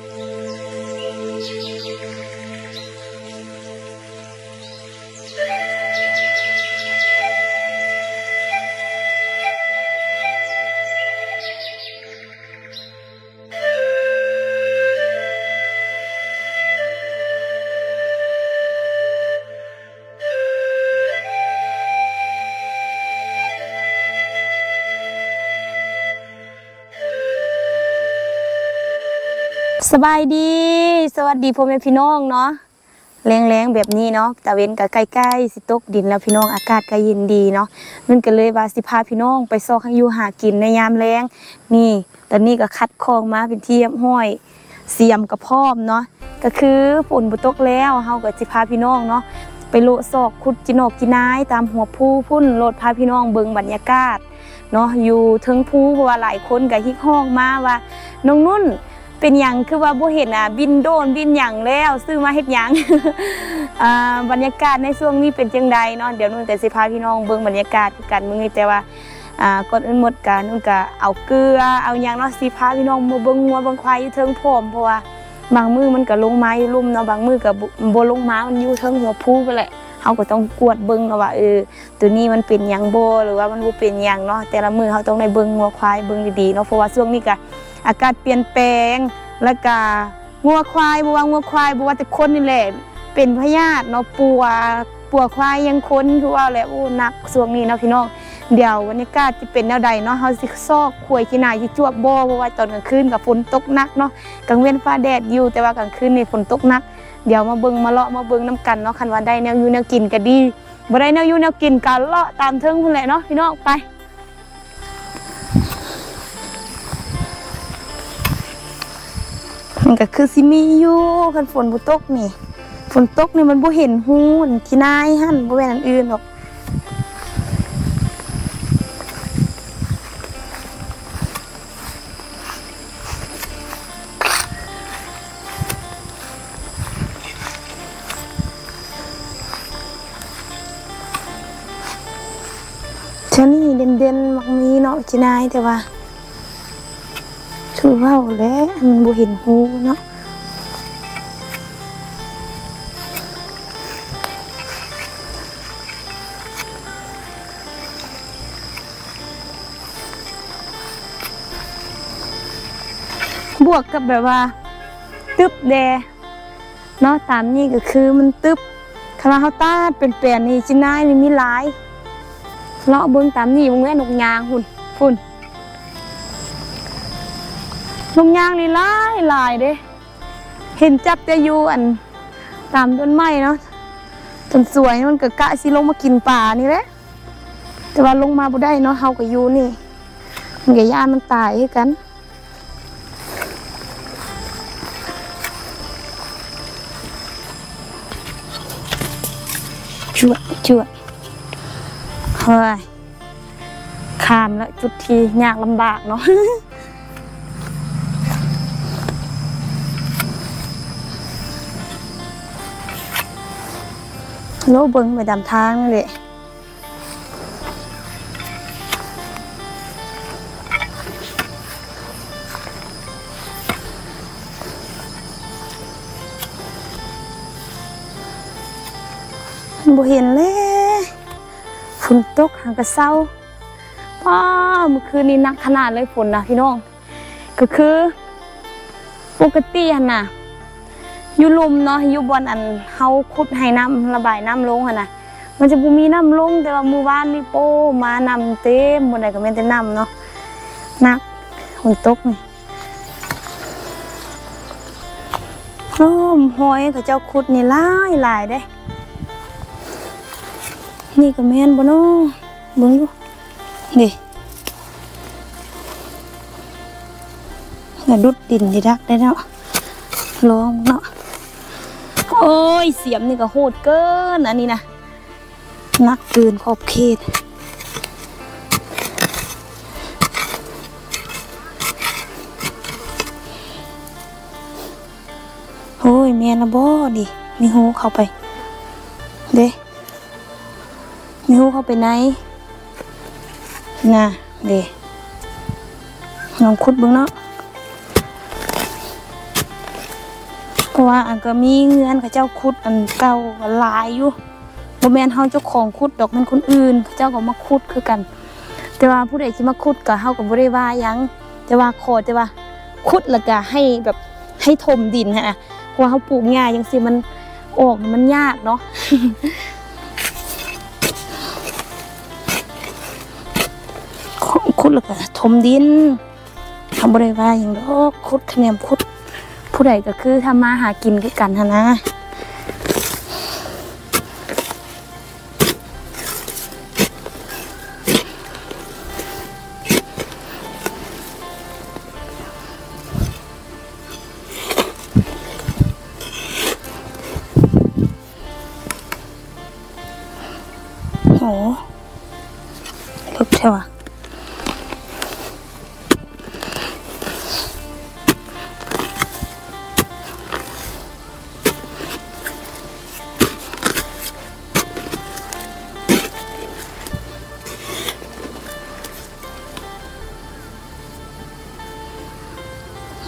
you สบายดี สวัสดีพ่อแม่พี่น้องเนาะแรงๆแบบนี้เนาะตะเวนก็ใกล้ๆสิตกดินแล้วพี่น้องอากาศก็เย็นดีเนาะมันก็เลยว่าสิพาพี่น้องไปซอกให้อยู่หากินในยามแรงนี่ ตอนนี้ก็คัดคองมาเป็นที่เรียบห้อยเสียมกับพร้อมเนาะก็คือฝนบ่ตกแล้วเฮาก็สิพาพี่น้องเนาะไปโลซอกขุดจิโนกจินายตามหัวภูพุ่นโลดพาพี่น้องเบิงบรรยากาศเนาะอยู่เทิงภูเพราะว่าหลายคนก็ฮิกฮ้องมาว่าน้องนุ่น เป็นยังคือว่าบ่เห็นอะบินโดนบินหยังแล้วซื้อมาเฮ็ดหยังบรรยากาศในช่วงนี้เป็นจังใดเนาะเดี๋ยวนุ่นก็สิพาพี่น้องเบิ่งบรรยากาศกันมื้อนี้แต่ว่าก่อนอื่นหมดกันนุ่นก็เอาเกลือเอาหยังเนาะสิพาพี่น้องมาเบิ่งงัวเบิ่งควายอยู่เทิงพร้อมเพราะว่าบางมือมันก็ลงไม้ลุ่มเนาะบางมือก็บ่บ่ลงมามันอยู่เทิงหัวภูไปแหละเฮาก็ต้องกวดเบิ่งเนาะว่าเออตัวนี้มันเป็นหยังบ่หรือว่ามันบ่เป็นหยังเนาะแต่ละมือเฮาต้องได้เบิ่งงัวควายเบิ่งดีๆเนาะเพราะว่าช่วงนี้ก็ อากาศเปลี่ยนแปลง แล้วก็งัวควายบัวงัวควายบัวแต่คนนี่แหละเป็นพยาธิเนาะปัวปัวควายยังคนคือว่าแหละโอ้หนักช่วงนี้เนาะพี่น้องเดี๋ยวบรรยากาจะเป็นแนวใดเนาะเฮาสิซอกขวยขี้นายที่จวบบ่เพราะว่าตอนกลางคืนกับฝนตกหนักเนาะกลางเว้นฟ้าแดดอยู่แต่ว่ากลางคืนนี่ฝนตกหนัก เดี๋ยวมาเบิ่งมาเลาะมาเบิ่งน้ำกันเนาะคันว่าได้แนวอยู่แนวกินก็ดีบ่ได้แนวอยู่แนวกินก็เลาะตามเทิงพุ่นแหละเนาะพี่น้องไป มันก็คือสิมีอยู่คันฝนบ่ตกนี่ฝนตกนี่มันบ่เห็นหูนที่นายหั่นบ่แม่นอันอื่นหรอกชนี่เด่นๆมักมีเนาะที่นายแต่ว่า ชื่อว่าแล้วมันบ่เห็นหูเนาะบวกกับแบบว่า ตึบแดเนาะตามนี่ก็คือมันตึบคณะเขาตาเป็นแปลนนี่จินายนี่มีหลายเลาะเบิ่งตามนี่มึงแม่นกยางหุ่นฝุ่น ลงยางนี่ลายลายเด้ เห็นจับแต่อยู่อัน ตามต้นไม้เนาะต้นสวยมันก็กะสิลงมากินป่านี่แหละ แต่ว่าลงมาบ่ได้เนาะเฮาก็อยู่นี่ มันก็ย่านมันตายคือกันชั่วชั่วเฮ้ยขามแล้วจุดที่ยากลำบากเนาะ โลเบิงไปตามทางนั่นแหละบ่เห็นเลยฝนตกหางกระเศร้าป้าเมื่อคืนนี้นักขนาดเลยฝนนะพี่น้อง ก็คือ ปกติอะนะ อยู่ลุมเนาะอยู่บอนอันเฮาขุดให้น้ำระบายน้ำลงหั่นน่ะมันจะบ่มีน้ำลงแต่ว่ามื้อวานนี่โป้มาน้ำเต็มบ่ได้ก็แม่นแต่น้ำเนาะนักฝนตกนี่โอ้มหอยเขาเจ้าขุดนี่หลายหลายเด้ นี่ก็แม่นบ่เนาะเบิ่งดูนี่ดุดดินที่ดักได้เนาะลองเนาะ โอ้ย เสียมนี่ก็โหดเกิน อันนี้นะนักเกินขอบเขตโอ้ยแม่นะบ่ดิมีหูเข้าไป เด้มีหูเข้าไปไหนน่ะเด้ลองคุดบิ่งเนาะ เพราะว่าอันก็มีเงินเขาเจ้าขุดอันเก่าลายอยู่บ่แม่นเฮาเจ้าของขุดดอกมันคนอื่นเขาเจ้าก็มาขุดคือกัน แต่ว่าผู้ใดสิมาขุดก็เฮาก็บ่ได้ว่าหยังแต่ว่าขอแต่ว่าขุดแล้วก็ให้แบบให้ถมดินฮะเพราะว่าเฮาปลูกหญ้าจังซี่มันออกมันยากเนาะขุดแล้วก็ถมดินทำบริวาอย่างดอกขุดคะแนนขุด ผู้ใดก็คือทำมาหากินคือกันหนนะ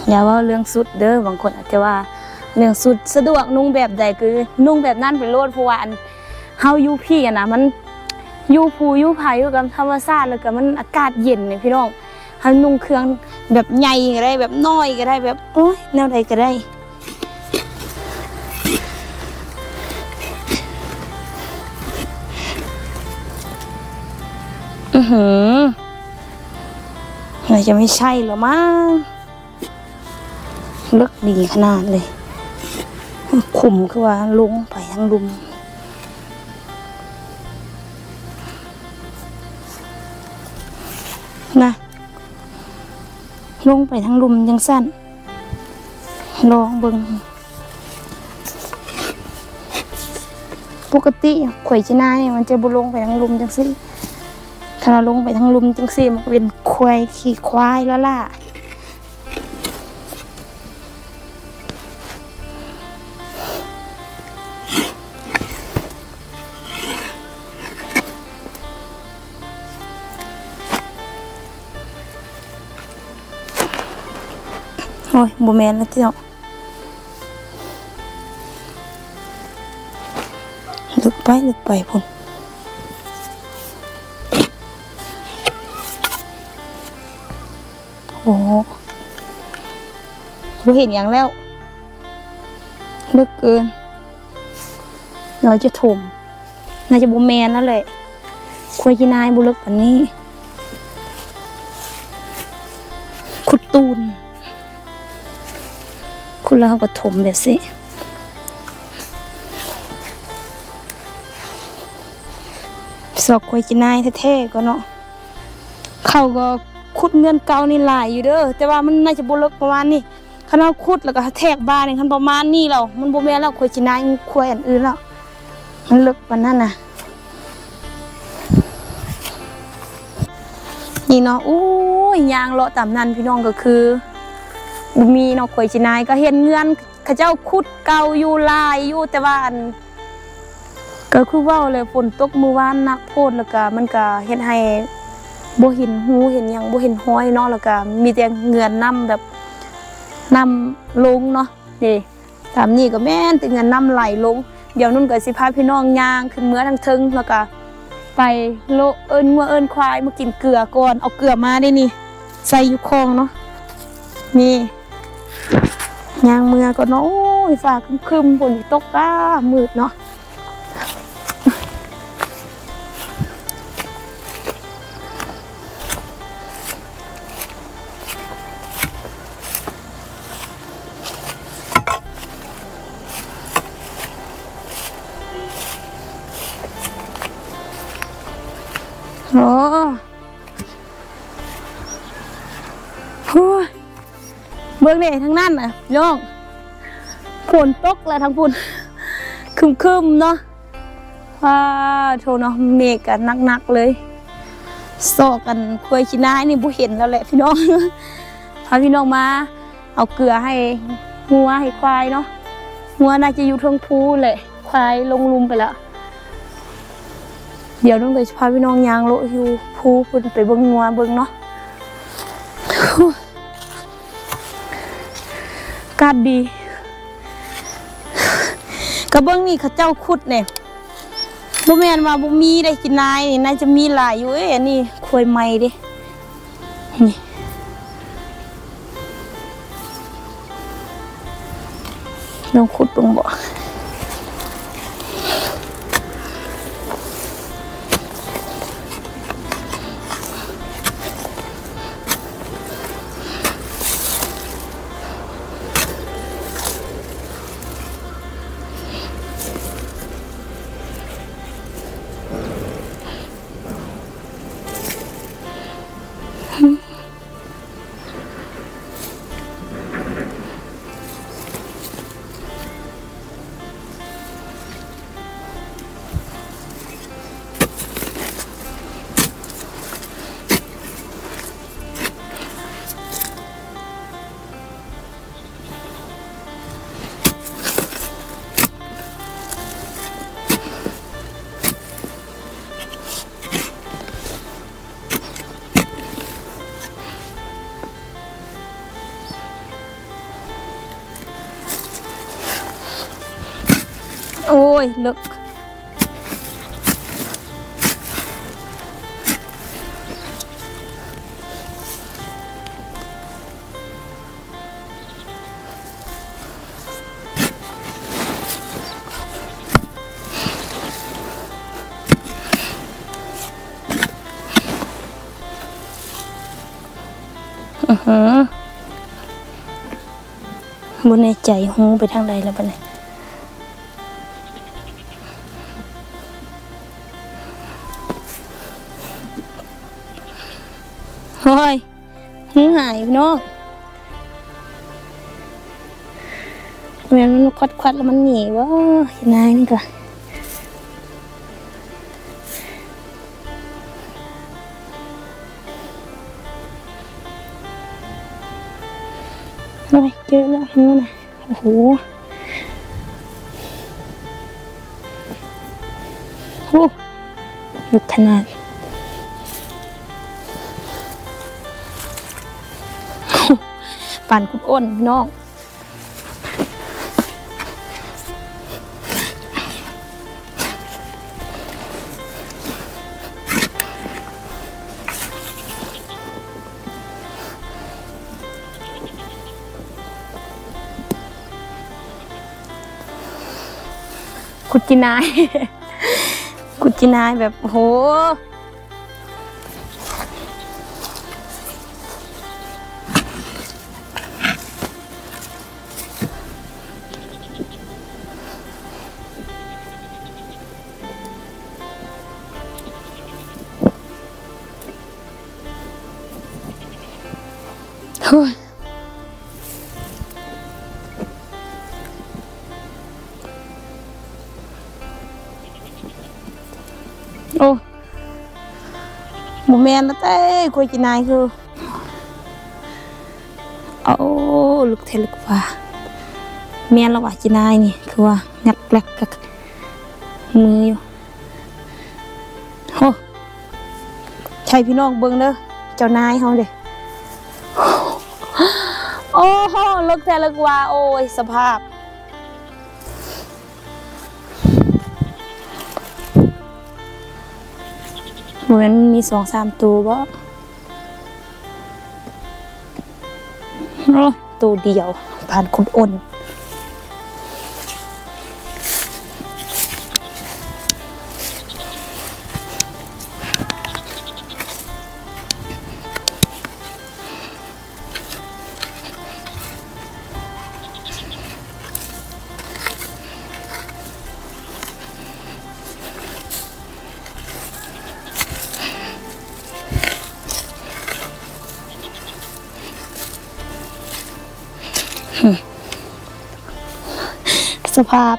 อย่าว่าเรื่องสุดเด้อบางคนอาจจะว่าเรื่องสุดสะดวกนุ่งแบบใดคือ นุ่งแบบนั้นไปโลดเพราะว่าอันเฮายูพี่อะนะมันยูภูยู่ไผอยู่กับธรรมชาติแล้วก็มันอากาศเย็นเนี่ยพี่น้องเฮานุ่งเครื่องแบบใหญ่ก็ได้แบบน้อยก็ได้แบบโอ้ยแนวใดก็ได้อือหือน่าจะไม่ใช่หรอมั้ง เลือกดีขนาดเลย ขุมคือว่าลงไปทั้งลุมนะลงไปทั้งลุมยังสั้น ลองเบิงปกติข่อยชนะเนี่ยมันจะบุลงไปทั้งลุมจังสิถ้าเราลงไปทั้งลุมจังสิมันเป็นควายขี่ควายแล้วล่ะ บูแมนแล้วที่เจ้าลึกไปลึกไปพุ่นโอ้โหบ่เห็นอย่างแล้ว ลึกเกิน เราจะถมน่าจะบูแมนแล้วแหละควายจีนายบุลึกแบบนี้ ขุดตูน คุณเราก็ถมแบบสิสอกควยจีนายแท้ๆก็เนาะเขาก็ขุดเงินเก่านี่หลายอยู่เด้อแต่ว่ามันน่าจะบุลึกประมาณนี้คันเอาขุดแล้วก็แทกบ้านนี่คันประมาณนี้แล้วมันบ่แม่นแล้วควยจีนายควยอันอื่นแล้วมันลึกปานนั้นน่ะนี่เนาะอู้ยยางเลาะตามนั้นพี่น้องก็คือ บ่มีนาะข่อยสินายก็เห็นเงินเขาเจ้าขุดเก่าอยู่ลายอยู่แต่ว่าอันก็คือว้าเลยฝนตกเมื้อวานนักโพดแล้วก็มันก็เฮ็ดให้บ่เห็นหูเห็นยังโบเห็นห้อยเนาะแล้วก็มีแต่เงินนํแบบนํลงเนาะนี่ตามนี้ก็แม่นแต่เงินนํไหลลง เดี๋ยวนุ่นก็สิพาพี่น้องย่างขึ้นเมื่อทางเทิงแล้วก็ไปโลเอิ้นงัวเอิ้นควายมากินเกลือก่อนเอาเกลือมาได้นี่ใส่ยู่คลองเนาะนี่ ยางเมือก็เนาะโอ้ยฟ้าครึมๆฝนตกก้ามืดเนาะโอ้โห เบิ่งนี่ทั้งนั้นน่ะย่องฝนตกแล้วทั้งพุ่นคึมๆเนาะว้าโทเนาะเมฆกันหนักๆเลยโซกันควยชินายนี่บุเห็นแล้วแหละพี่น้องพาพี่น้องมา เอาเกลือให้งัวให้ควายเนาะงัวน่าจะอยู่ทางภูเลยควายลงลุมไปแล้วเดี๋ยวน้องไปพาพี่น้องยางโลอยู่ภูพุ่นไปเบิ่งงัวเบิ่งเนาะ กาศดีกระเบื้องนี่เขาเจ้าขุดเนี่ยบุแมนว่าบุมีได้กินนายนี่นายจะมีหลายอยู่เอ้ยอันนี้ควยไม่ดินี่ลองขุดลงบ่ Mm-hmm. โอ้ยลึกอือหือบนในใจหูไปทางใดแล้วปะเนี่ย เฮ้ยหูหายพี่น้องเหมือนมันควัดควัดๆแล้วมันหนีวะเห็นนายนี่ก่อนโอ้ยเจอแล้วหูนะโอ้โหโอ้ลึกขนาด ปั่นคุณอ้นน้องกุจินายกุจินายแบบโห អូយអូមិនមែនទេគួយចំណាយគឺអូលោកទេលោកវ៉ាមានលោកវ៉ាចំណាយនេះគឺវ៉ាញាត់ផ្លាក់កាក់មើលហូឆៃពីនងបឹងលើចៅណាយហងទេ กแทลึกว่า โอ้ย สภาพ เหมือนมีสองสามตัวบ่ตัวเดียวผ่านคุณอ้น สภาพ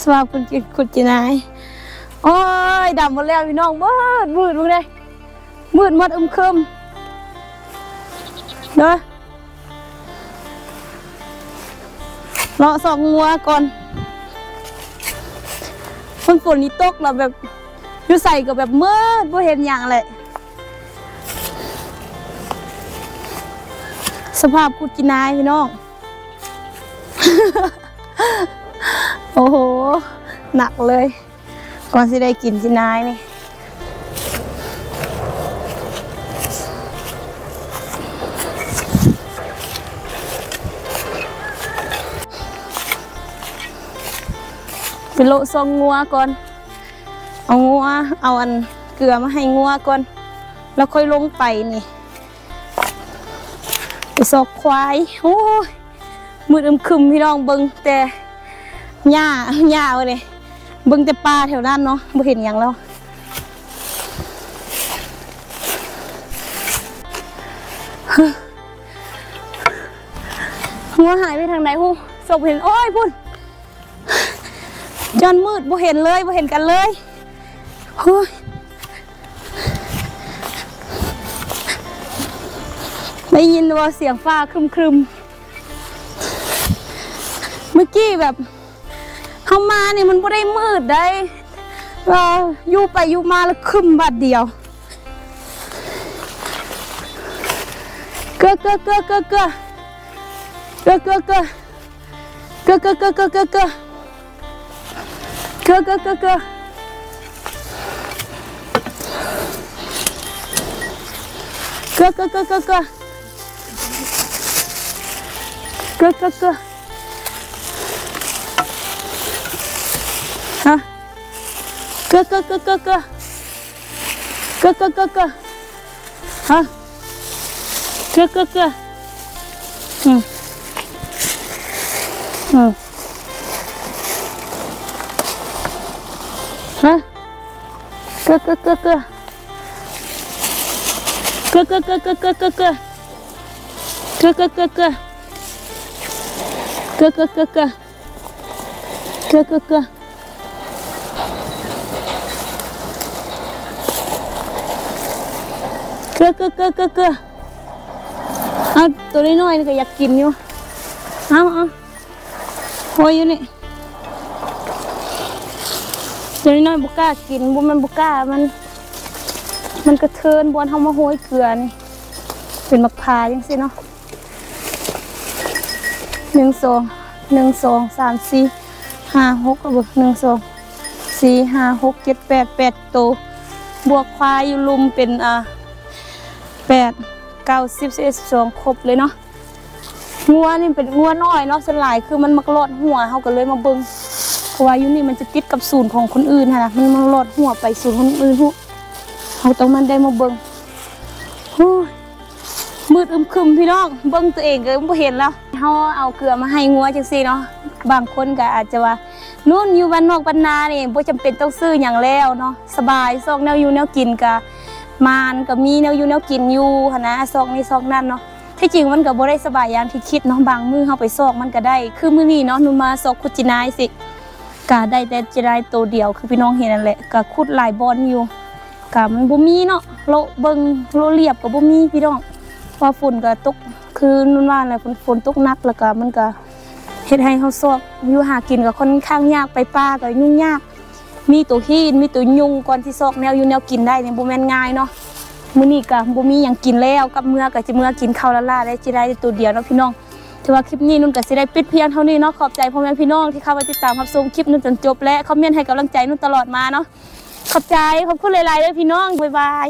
สภาพคุณจิคุณจินายโอ้ยดำหมดแล้วพี่น้องมืดมืดมึงเลยมืดมดอึมครึมเด้อรอสองงัวก่อนฝนฝนนี่ตกแล้วแบบอยู่ใส่ก็แบบมืดบ่เห็นอย่างเลยสภาพกุจินายพี่น้อง อ้โห หนักเลย ก่อนสิได้กินสินายนี่ไปโลซองงัวก่อน เอางัว เอาอันเกลือมาให้งัวก่อน แล้วค่อยลงไปนี่ ไปซอกควาย โอ้ยมืดอึมครึมพี่น้องเบิงแต่ หญ้าหญ้าเว้ยเลยเบิงแต่ปลาแถวนั้นเนาะบ่เห็นหยังแล้วหัวหายไปทางไหนฮู้ศพเห็นโอ้ยพุ่นจนมืดบ่เห็นเลยบ่เห็นกันเลยโอ้ยได้ยินว่าเสียงฟ้าครึมครึมๆเมื่อกี้แบบ เข้ามาเนี่ยมันบ่ได้มืดได้เราอยู่ไปอยู่มาแล้วครึมบัดเดียว เก้อเก้อเก้อเก้อเก้อ Cơ cơ cơ Cơ cơ cơ cơ cơ cơ Cơ cơ cơ cơ Cơ cơ cơ cơ cơ Cơ cơ cơ Hả 哥哥哥哥哥，哥哥哥哥，啊，哥哥哥，嗯，嗯，啊，哥哥哥哥，哥哥哥哥哥哥哥，哥哥哥哥，哥哥哥哥，哥哥哥。Cơ cơ cơ. Cơ cơ cơ cơ cơ. À, tụi đi nói cái giặt kìm vô. Không, không. โอ้ยอยู่นี่เดี๋ยวนี้น้อยบุก้ากินบุมันบุก้ามัน มันกระเทินบอนเฮามาโห้อยเกลือนี่เป็นมักพร้าวจังสิเนาะหนึ่งสองหนึ่งสองสามสี่ห้าหกเอาเบอหนึ่งสองสี่ห้าหกเจ็ดแปดแปดโตวบวกควายอยู่ลุมเป็นอ่า แปดเก้าสิบสิบเอ็ดสิบสองครบเลยเนาะงัวนี่เป็นงัวน้อยเนาะสวนลายคือมันมักลอดหัวเขาก็เลยมาเบิงเพราะว่ายู่นี่มันจะติดกับศูนย์ของคนอื่นค่ะนะมันมักลอดหัวไปศูนย์คนอื่นหัวเขาต้องมันได้มาเบิงโอ้มืดอึมครึมพี่น้องเบิ่งตัวเองก็บ่เห็นแล้วเขาเอาเกลือมาให้งัวจังซี่เนาะบางคนก็อาจจะว่านู่นอยู่บ้านนอกบ้านนานี่บ่จำเป็นต้องซื้อหยังแล้วเนาะสบายซอกแนวอยู่แนวกินก็ มานก็มีแนวอยู่แนวกินอยู่หั่นนะซอกนี้ซอกนั่นเนาะที่จริงมันก็บ่ได้สบายอย่างที่คิดเนาะบางมือเฮาไปซอกมันก็ได้ คือมือนี้เนาะหนูมาซอกคุจินายสิก็ได้แต่จินายตัวเดียว คือพี่น้องเห็นนั่นแหละก็ขุดหลายบอนอยู่ก็มันบ่มีเนาะโลเบิงโลเรียบก็บ่มีพี่น้องว่าฝนก็ตกคือนุ่นว่าแหละฝนฝนตกนักแล้วก็มันก็เฮ็ดให้เฮาซอกอยู่หากินก็ค่อนข้างยากไปป่าก็ยุ่งยาก มีตัวฮีนมีตัวยุงก่อนที่ซอกแนวอยู่แนวกินได้นี่บ่แมนง่ายเนาะมื้อนี้ก็บ่มีหยังกินแล้วกับเมื่อก็จะเมื่อกินข้าวละล่าได้สิได้ตัวเดียวเนาะพี่น้องถือว่าคลิปนี้นุ่นก็สิได้ปิดเพียงเท่านี้เนาะขอบใจพ่อแม่พี่น้องที่เข้ามาติดตามรับชมคลิปนุ่นจนจบและคอมเมนต์ให้กำลังใจนุ่นตลอดมาเนาะขอบใจขอบคุณหลายๆเลยพี่น้องบ๊ายบาย